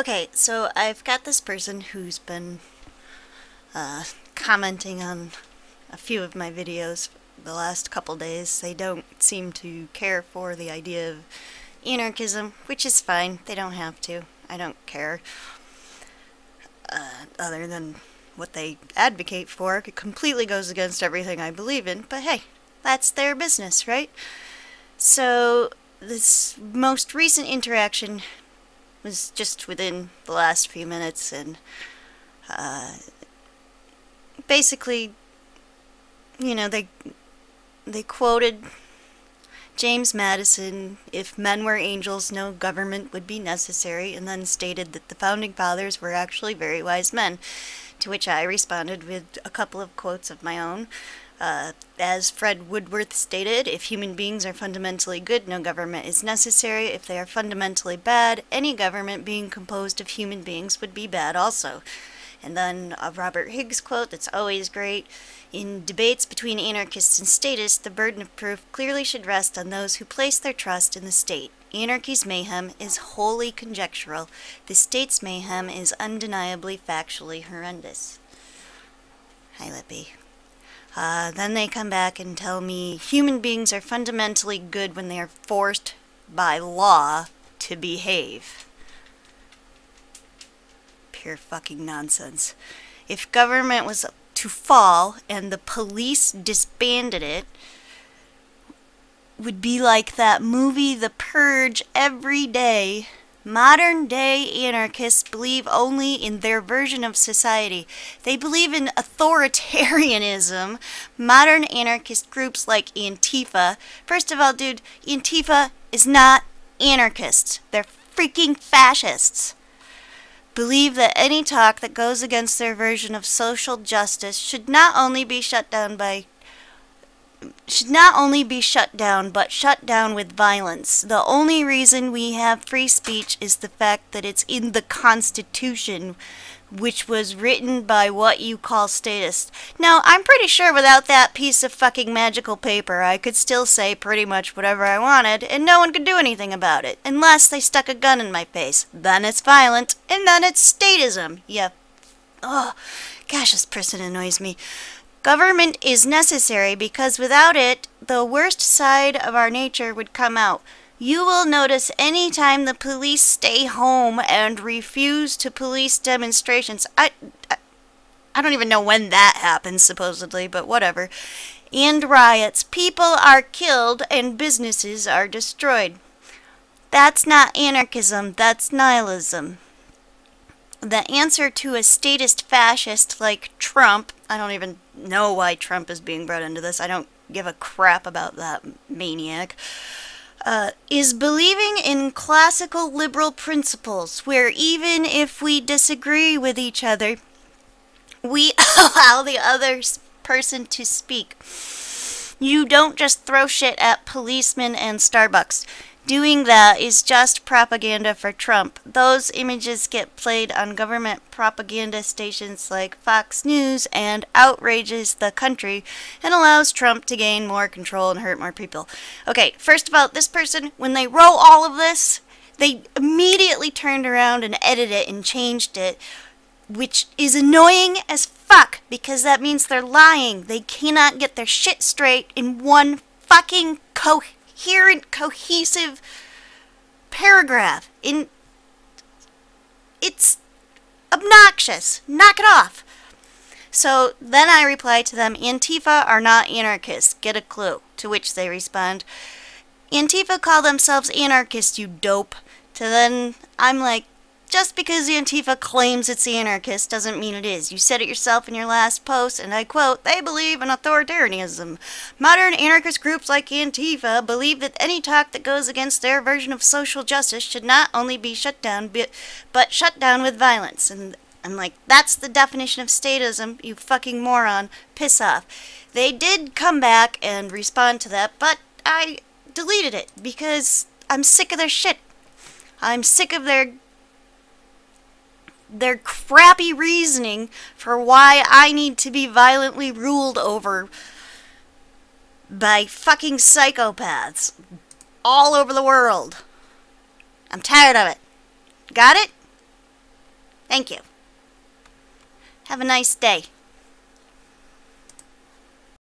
Okay, so I've got this person who's been uh, commenting on a few of my videos the last couple days. They don't seem to care for the idea of anarchism, which is fine. They don't have to. I don't care. Uh, other than what they advocate for, it completely goes against everything I believe in, but hey, that's their business, right? So, this most recent interaction was just within the last few minutes, and uh, basically, you know, they they quoted James Madison, if men were angels, no government would be necessary, and then stated that the founding fathers were actually very wise men. To which I responded with a couple of quotes of my own. Uh, as Fred Woodworth stated, if human beings are fundamentally good, no government is necessary. If they are fundamentally bad, any government being composed of human beings would be bad also. And then a Robert Higgs quote that's always great. In debates between anarchists and statists, the burden of proof clearly should rest on those who place their trust in the state. Anarchy's mayhem is wholly conjectural. The state's mayhem is undeniably factually horrendous. Hi, Lippy. Uh, then they come back and tell me human beings are fundamentally good when they are forced by law to behave. Pure fucking nonsense. If government was to fall and the police disbanded it, would be like that movie The Purge every day. Modern day anarchists believe only in their version of society. They believe in authoritarianism. Modern anarchist groups like Antifa. First of all, dude, Antifa is not anarchists. They're freaking fascists. Believe that any talk that goes against their version of social justice should not only be shut down by should not only be shut down, but shut down with violence. The only reason we have free speech is the fact that it's in the Constitution, which was written by what you call statists. Now, I'm pretty sure without that piece of fucking magical paper, I could still say pretty much whatever I wanted, and no one could do anything about it, unless they stuck a gun in my face. Then it's violent, and then it's statism. Yeah. Oh, gosh, this person annoys me. Government is necessary because without it, the worst side of our nature would come out. You will notice any time the police stay home and refuse to police demonstrations. I, I, I don't even know when that happens, supposedly, but whatever. And riots. People are killed and businesses are destroyed. That's not anarchism, that's nihilism the answer to a statist fascist like Trump, I don't even know why Trump is being brought into this, I don't give a crap about that maniac, uh, is believing in classical liberal principles where even if we disagree with each other, we allow the other person to speak. You don't just throw shit at policemen and Starbucks. Doing that is just propaganda for Trump. Those images get played on government propaganda stations like Fox News and outrages the country and allows Trump to gain more control and hurt more people. Okay, first of all, this person, when they wrote all of this, they immediately turned around and edited it and changed it, which is annoying as fuck because that means they're lying. They cannot get their shit straight in one fucking coherent coherent, cohesive paragraph. In it's obnoxious. Knock it off. So then I reply to them, Antifa are not anarchists. Get a clue. To which they respond, Antifa call themselves anarchists, you dope. To then I'm like, just because Antifa claims it's anarchist doesn't mean it is. You said it yourself in your last post, and I quote, they believe in authoritarianism. Modern anarchist groups like Antifa believe that any talk that goes against their version of social justice should not only be shut down, but shut down with violence. And I'm like, that's the definition of statism, you fucking moron. Piss off. They did come back and respond to that, but I deleted it because I'm sick of their shit. I'm sick of their their crappy reasoning for why I need to be violently ruled over by fucking psychopaths all over the world. I'm tired of it. Got it? Thank you. Have a nice day.